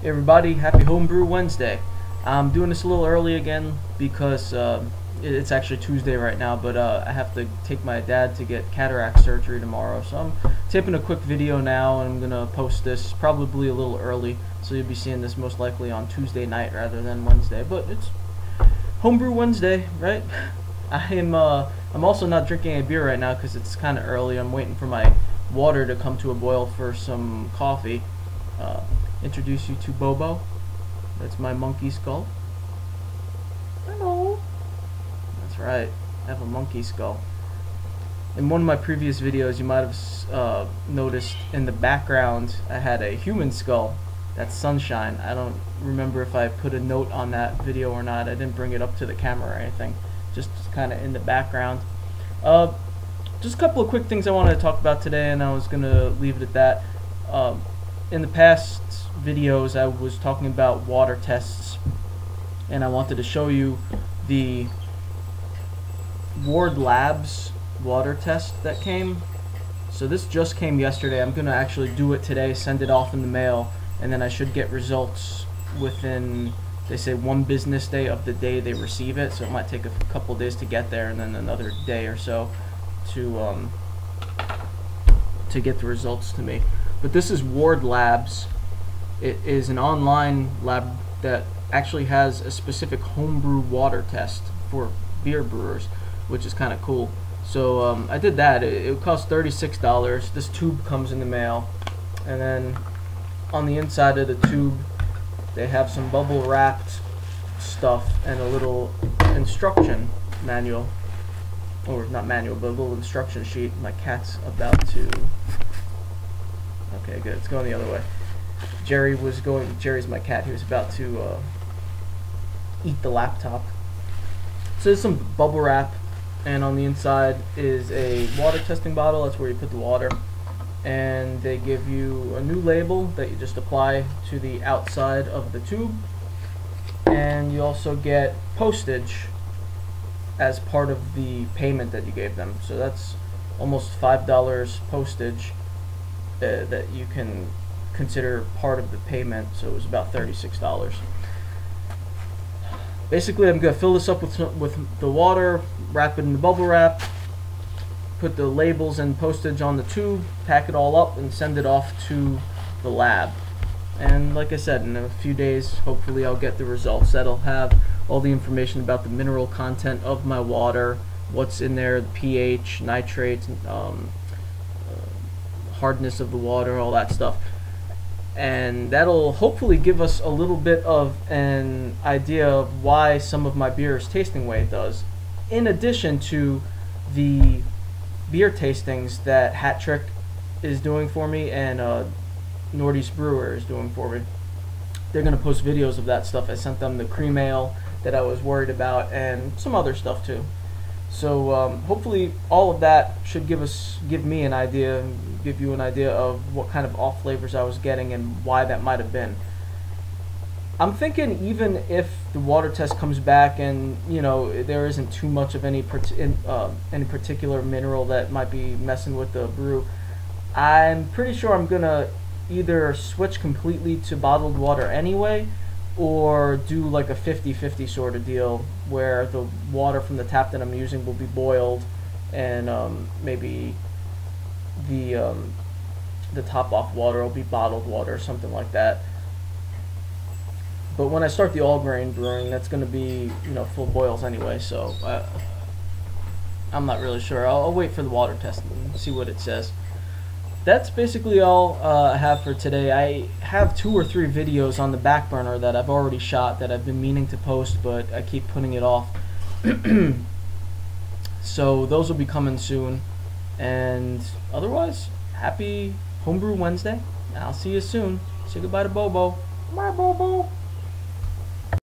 Hey everybody, happy Homebrew Wednesday. I'm doing this a little early again because uh, it's actually Tuesday right now, but uh, I have to take my dad to get cataract surgery tomorrow. So I'm taping a quick video now and I'm going to post this probably a little early. So you'll be seeing this most likely on Tuesday night rather than Wednesday. But it's Homebrew Wednesday, right? I am uh, I'm also not drinking a beer right now because it's kind of early. I'm waiting for my water to come to a boil for some coffee. Introduce you to Bobo. That's my monkey skull. Hello. That's right. I have a monkey skull. In one of my previous videos, you might have uh, noticed in the background I had a human skull. That's Sunshine. I don't remember if I put a note on that video or not. I didn't bring it up to the camera or anything. Just kind of in the background. Uh, just a couple of quick things I wanted to talk about today, and I was going to leave it at that. Um, in the past videos, I was talking about water tests, and I wanted to show you the Ward Labs water test that came. So this just came yesterday. I'm going to actually do it today, send it off in the mail, and then I should get results within, they say, one business day of the day they receive it. So it might take a couple days to get there, and then another day or so to um, to get the results to me. But this is Ward Labs. It is an online lab that actually has a specific homebrew water test for beer brewers, which is kind of cool. So um, I did that. It, it cost $36. This tube comes in the mail. And then on the inside of the tube, they have some bubble wrapped stuff and a little instruction manual or not manual, but a little instruction sheet. My cat's about to. Okay, good. It's going the other way. Jerry was going. Jerry's my cat. He was about to uh, eat the laptop. So there's some bubble wrap, and on the inside is a water testing bottle. That's where you put the water. And they give you a new label that you just apply to the outside of the tube. And you also get postage as part of the payment that you gave them. So that's almost five dollars postage uh, that you can consider part of the payment. So it was about thirty-six dollars. Basically, I'm gonna fill this up with with the water, wrap it in the bubble wrap, put the labels and postage on the tube, pack it all up, and send it off to the lab. And like I said, in a few days, hopefully I'll get the results. That'll have all the information about the mineral content of my water, what's in there, the pH, nitrates, um, uh, hardness of the water, all that stuff. And that'll hopefully give us a little bit of an idea of why some of my beer is tasting the way it does. In addition to the beer tastings that Hat Trick is doing for me and uh, Northeast Brewer is doing for me. They're going to post videos of that stuff. I sent them the cream ale that I was worried about, and some other stuff too. So um, hopefully all of that should give us, give me an idea, give you an idea of what kind of off flavors I was getting and why that might have been. I'm thinking even if the water test comes back and you know there isn't too much of any uh, any particular mineral that might be messing with the brew, I'm pretty sure I'm gonna either switch completely to bottled water anyway or do like a 50-50 sort of deal where the water from the tap that I'm using will be boiled and um, maybe the um, the top off water will be bottled water or something like that. But when I start the all grain brewing, that's going to be you know full boils anyway, so uh, I'm not really sure. I'll, I'll wait for the water test and see what it says that's basically all uh, I have for today. I have two or three videos on the back burner that I've already shot that I've been meaning to post, but I keep putting it off. so those will be coming soon. And otherwise, happy Homebrew Wednesday. I'll see you soon. Say goodbye to Bobo. Bye, Bobo.